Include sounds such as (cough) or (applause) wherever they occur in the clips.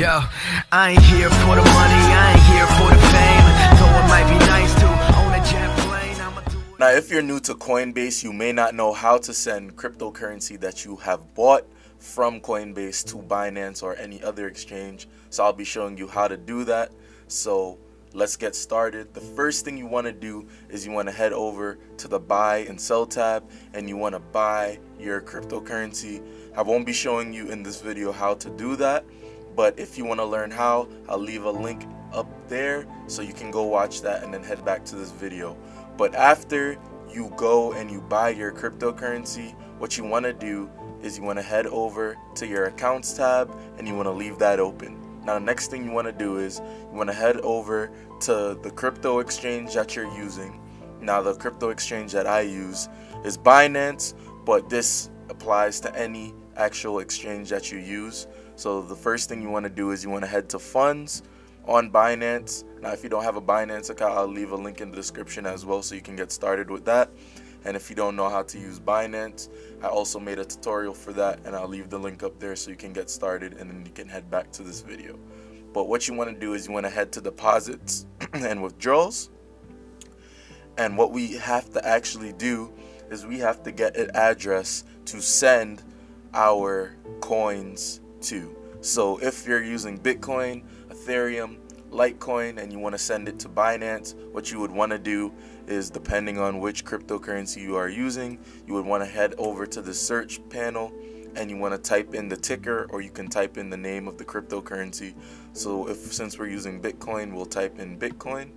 Yo, I ain't here for the money, I ain't here for the fame. Though it might be nice to own a jet plane. Now, if you're new to Coinbase, you may not know how to send cryptocurrency that you have bought from Coinbase to Binance or any other exchange. So I'll be showing you how to do that. So let's get started. The first thing you want to do is you want to head over to the buy and sell tab and you want to buy your cryptocurrency. I won't be showing you in this video how to do that, but if you want to learn how, I'll leave a link up there so you can go watch that and then head back to this video. But after you go and you buy your cryptocurrency, what you want to do is you want to head over to your accounts tab and you want to leave that open. Now, the next thing you want to do is you want to head over to the crypto exchange that you're using. Now, the crypto exchange that I use is Binance, but this applies to any actual exchange that you use. So, the first thing you want to do is you want to head to funds on Binance. Now, if you don't have a Binance account, I'll leave a link in the description as well so you can get started with that. And if you don't know how to use Binance, I also made a tutorial for that and I'll leave the link up there so you can get started and then you can head back to this video. But what you want to do is you want to head to deposits (clears throat) and withdrawals. And what we have to actually do is we have to get an address to send our coins So if you're using Bitcoin, Ethereum, Litecoin and you want to send it to Binance, what you would want to do is depending on which cryptocurrency you are using, you would want to head over to the search panel and you want to type in the ticker or you can type in the name of the cryptocurrency. So if since we're using Bitcoin, we'll type in Bitcoin.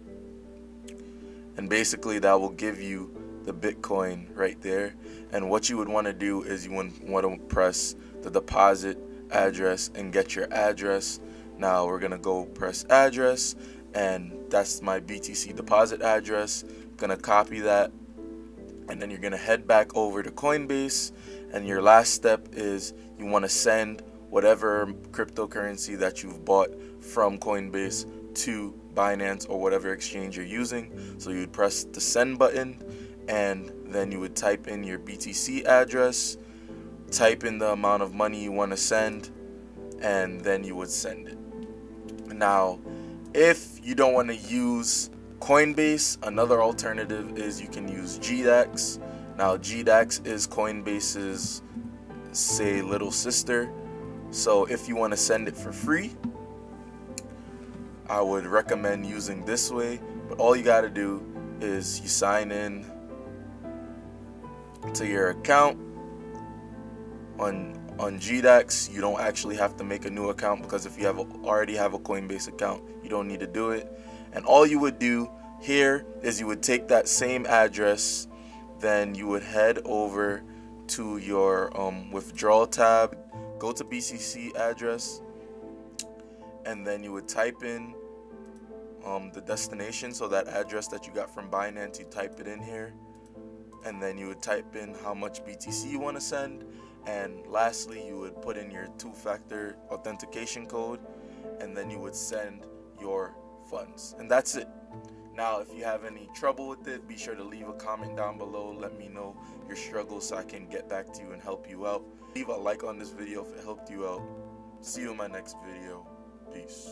And basically that will give you the Bitcoin right there. And what you would want to do is you would want to press the deposit address and get your address now we're gonna go press address and that's my BTC deposit address. Gonna copy that and then you're gonna head back over to Coinbase and your last step is you wanna send whatever cryptocurrency that you've bought from Coinbase to Binance or whatever exchange you're using. So you'd press the send button and then you would type in your BTC address, type in the amount of money you want to send, and then you would send it. Now, if you don't want to use Coinbase, another alternative is you can use GDAX. Now, GDAX is Coinbase's, say, little sister. So, if you want to send it for free, I would recommend using this way. But all you got to do is you sign in to your account on on GDAX, you don't actually have to make a new account because if you have a, already have a Coinbase account, you don't need to do it. And all you would do here is you would take that same address, then you would head over to your um, withdrawal tab, go to BCC address, and then you would type in um, the destination. So that address that you got from Binance, you type it in here, and then you would type in how much BTC you want to send and lastly, you would put in your two factor authentication code and then you would send your funds. And that's it. Now, if you have any trouble with it, be sure to leave a comment down below. Let me know your struggles so I can get back to you and help you out. Leave a like on this video if it helped you out. See you in my next video. Peace.